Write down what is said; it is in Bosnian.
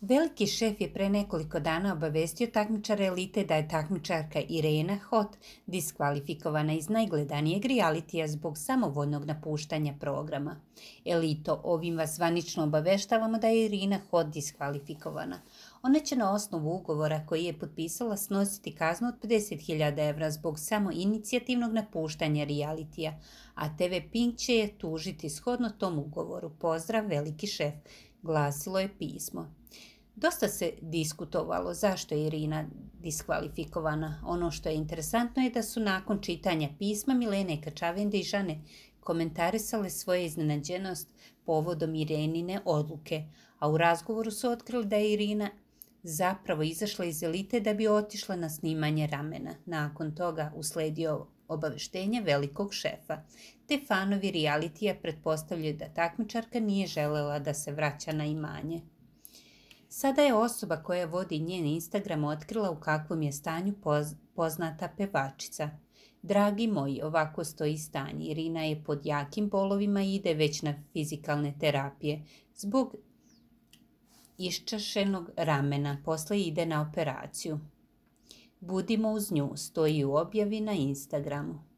Veliki šef je pre nekoliko dana obavestio takmičare elite da je takmičarka Irena Hot diskvalifikovana iz najgledanijeg realitija zbog samovoljnog napuštanja programa. Elito, ovim vas zvanično obaveštavamo da je Irina Hot diskvalifikovana. Ona će na osnovu ugovora koji je potpisala snositi kaznu od 50.000 evra zbog samo inicijativnog napuštanja realitija, a TV Pink će je tužiti shodno tom ugovoru. Pozdrav, veliki šef, glasilo je pismo. Dosta se diskutovalo zašto je Irina diskvalifikovana. Ono što je interesantno je da su nakon čitanja pisma Milene Kačavende i Žane komentarisale svoje iznenađenost povodom Irenine odluke, a u razgovoru su otkrili da je Irina zapravo izašla iz elite da bi otišla na snimanje ramena. Nakon toga usledio obaveštenje velikog šefa. Te fanovi realitija pretpostavljaju da takmičarka nije želela da se vraća na imanje. Sada je osoba koja vodi njen Instagram otkrila u kakvom je stanju poznata pevačica. Dragi moji, ovako stoji stanje. Irina je pod jakim bolovima i ide već na fizikalne terapije. Zbog iščašenog ramena posle ide na operaciju. Budimo uz nju, stoji u objavi na Instagramu.